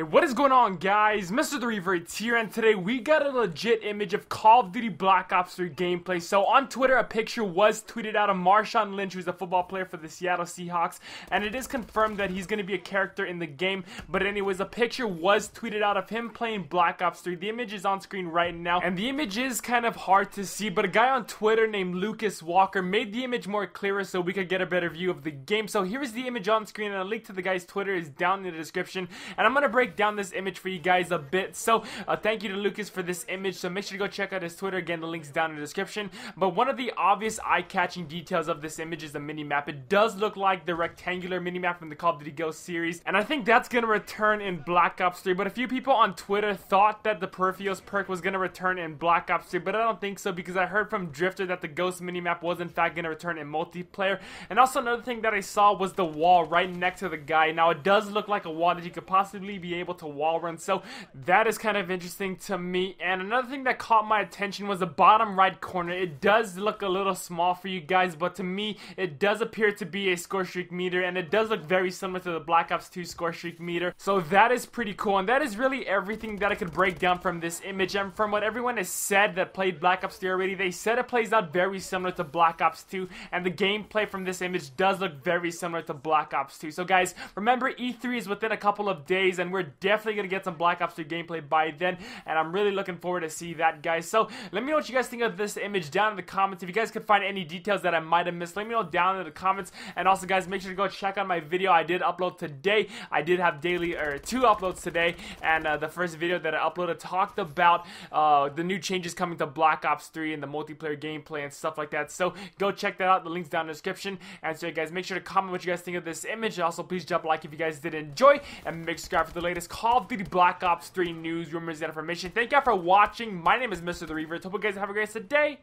Hey, what is going on, guys? Mr. The Revertz here, and today we got a legit image of Call of Duty Black Ops 3 gameplay. So, on Twitter, a picture was tweeted out of Marshawn Lynch, who's a football player for the Seattle Seahawks, and it is confirmed that he's going to be a character in the game. But, anyways, a picture was tweeted out of him playing Black Ops 3. The image is on screen right now, and the image is kind of hard to see, but a guy on Twitter named Lucas Walker made the image more clearer so we could get a better view of the game. So, here's the image on screen, and a link to the guy's Twitter is down in the description, and I'm going to break break down this image for you guys a bit. So, uh, thank you to Lucas for this image. So, make sure to go check out his Twitter. Again, the link's down in the description. But one of the obvious eye-catching details of this image is the mini-map. It does look like the rectangular mini-map from the Call of Duty Ghost series. And I think that's going to return in Black Ops 3. But a few people on Twitter thought that the Peripherals perk was going to return in Black Ops 3. But I don't think so because I heard from Drift0r that the Ghost mini-map was in fact going to return in multiplayer. And also another thing that I saw was the wall right next to the guy. Now, it does look like a wall that you could possibly be able to wall run so that is kind of interesting to me. And another thing that caught my attention was the bottom right corner. It does look a little small for you guys, but to me, it does appear to be a score streak meter, and it does look very similar to the Black Ops 2 score streak meter. So that is pretty cool, and that is really everything that I could break down from this image. And from what everyone has said that played Black Ops 3 already, they said it plays out very similar to Black Ops 2, and the gameplay from this image does look very similar to Black Ops 2. So guys, remember E3 is within a couple of days, and we're definitely going to get some Black Ops 2 gameplay by then, and I'm really looking forward to see that, guys. So, let me know what you guys think of this image down in the comments. If you guys could find any details that I might have missed, let me know down in the comments. And also, guys, make sure to go check out my video I did upload today. I did have daily, or two uploads today, and uh, the first video that I uploaded talked about uh, the new changes coming to Black Ops 3 and the multiplayer gameplay and stuff like that. So, go check that out. The link's down in the description. And so, guys, make sure to comment what you guys think of this image. Also, please drop a like if you guys did enjoy, and make sure to subscribe for the latest Call of Duty Black Ops 3 news, rumors, and information. Thank y'all for watching. My name is Mr. The Reaver. Hope you guys have a great day.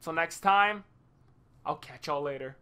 Until next time, I'll catch y'all later.